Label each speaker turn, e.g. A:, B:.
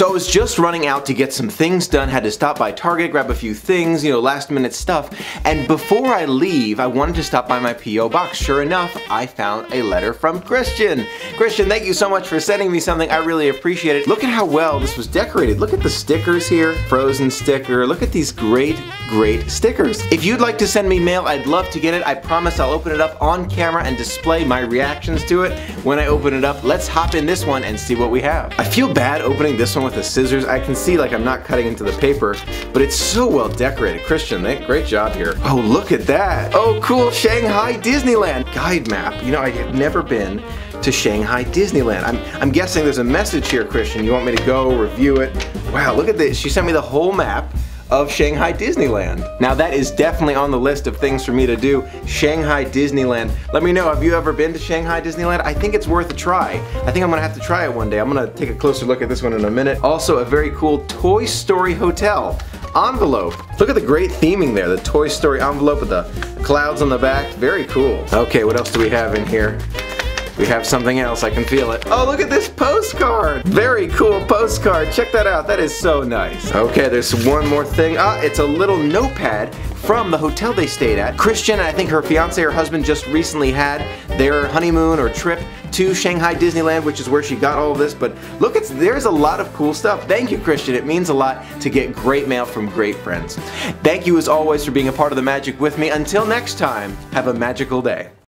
A: So I was just running out to get some things done, had to stop by Target, grab a few things, you know, last minute stuff, and before I leave, I wanted to stop by my P.O. box. Sure enough, I found a letter from Christian. Christian, thank you so much for sending me something. I really appreciate it. Look at how well this was decorated. Look at the stickers here. Frozen sticker. Look at these great, great stickers. If you'd like to send me mail, I'd love to get it. I promise I'll open it up on camera and display my reactions to it when I open it up. Let's hop in this one and see what we have. I feel bad opening this one with the scissors. I can see like I'm not cutting into the paper, but it's so well decorated. Christian, great job here. Oh, look at that. Oh, cool, Shanghai Disneyland guide map. You know, I have never been to Shanghai Disneyland. I'm, I'm guessing there's a message here, Christian. You want me to go review it? Wow, look at this. She sent me the whole map of Shanghai Disneyland. Now that is definitely on the list of things for me to do, Shanghai Disneyland. Let me know, have you ever been to Shanghai Disneyland? I think it's worth a try. I think I'm gonna have to try it one day. I'm gonna take a closer look at this one in a minute. Also, a very cool Toy Story Hotel envelope. Look at the great theming there, the Toy Story envelope with the clouds on the back. Very cool. Okay, what else do we have in here? We have something else, I can feel it. Oh, look at this postcard. Very cool postcard. Check that out, that is so nice. Okay, there's one more thing. Ah, it's a little notepad from the hotel they stayed at. Christian and I think her fiance or husband just recently had their honeymoon or trip to Shanghai Disneyland, which is where she got all of this. But look, it's, there's a lot of cool stuff. Thank you, Christian. It means a lot to get great mail from great friends. Thank you as always for being a part of the magic with me. Until next time, have a magical day.